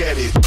at it.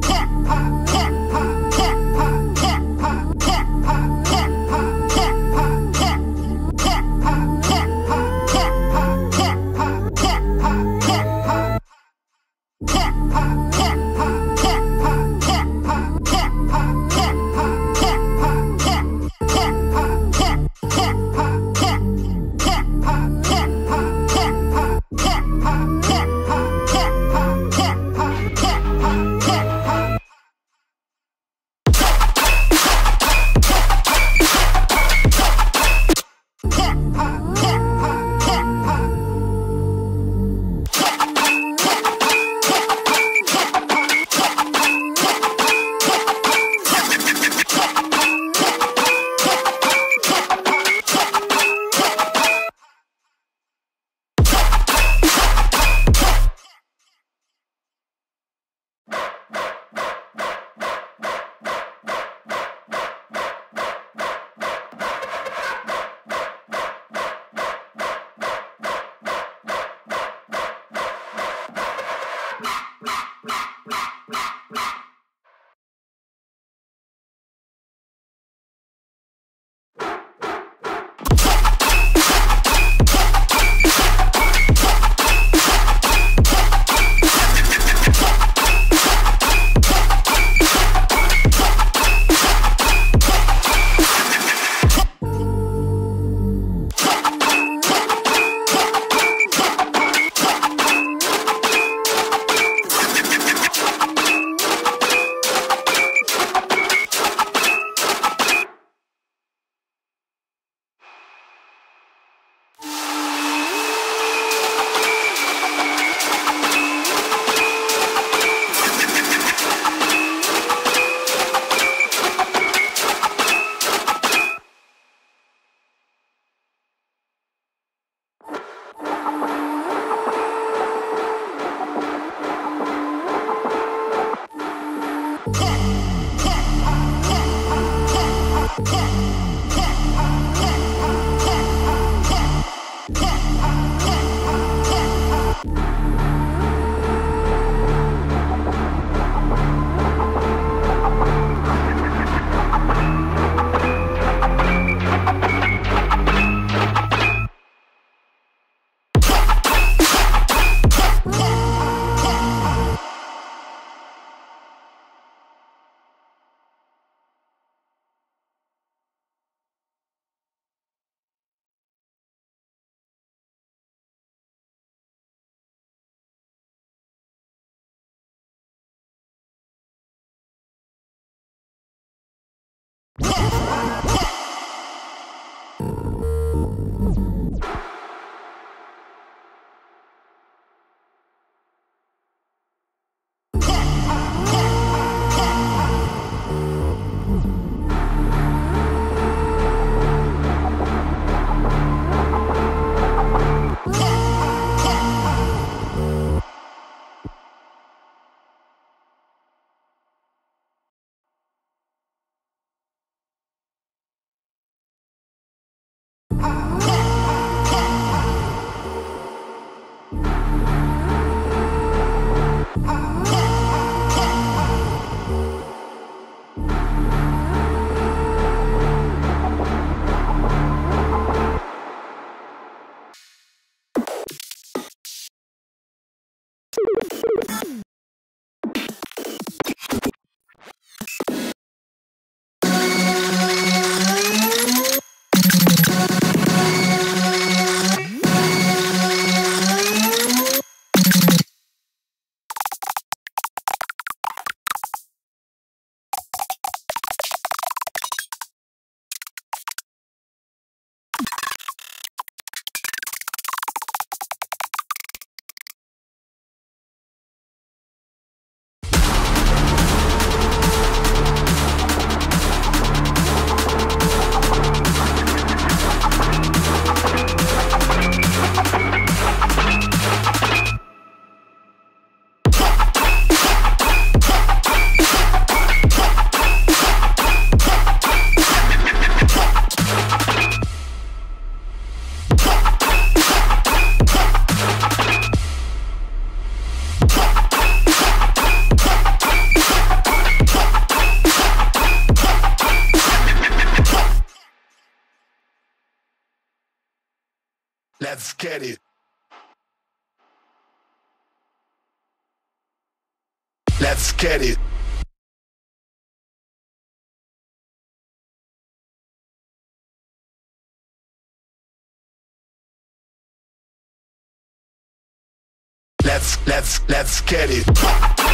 Cut! Cut! It. Let's let's let's get it.